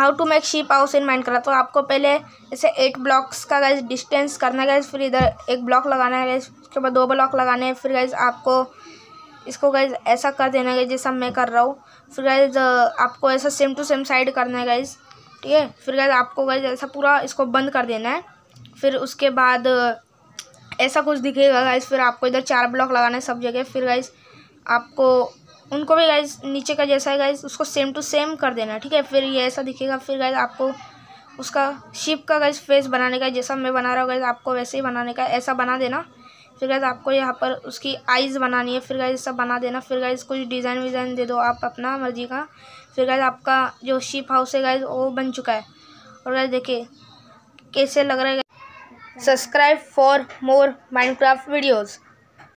How to make sheep house in mind करा। तो आपको पहले ऐसे एट ब्लॉक्स का गाइज़ डिस्टेंस करना है गाइज़ फिर इधर एक ब्लॉक लगाना है गाइज़ उसके बाद दो ब्लॉक लगाने हैं, फिर गाइज़ आपको इसको गाइज़ ऐसा कर देना है जैसा मैं कर रहा हूँ। फिर गाइज़ आपको ऐसा सेम टू सेम साइड करना है गाइज़ ठीक है? फिर गाइज़ आपको गाइज़ ऐसा पूरा इसको बंद कर देना है। फिर उसके बाद ऐसा कुछ दिखेगा गाइज़ फिर आपको इधर चार ब्लॉक लगाना है सब जगह, फिर गाइज़ आपको उनको भी गाइज़ नीचे का जैसा है गाइज़ उसको सेम टू सेम कर देना, ठीक है? फिर ये ऐसा दिखेगा, फिर गाइज़ आपको उसका शिप का गाइज़ फेस बनाने का, जैसा मैं बना रहा हूँ गाइज़ आपको वैसे ही बनाने का, ऐसा बना देना। फिर गाइज़ आपको यहाँ पर उसकी आइज़ बनानी है, फिर गाइज़ सब बना देना। फिर गाइज़ कुछ डिज़ाइन विज़ाइन दे दो आप अपना मर्ज़ी का। फिर गाइज़ आपका जो शिप हाउस है गाइज़ वो बन चुका है। और गाइज़ देखिए, कैसे लग रहा है subscribe for more Minecraft videos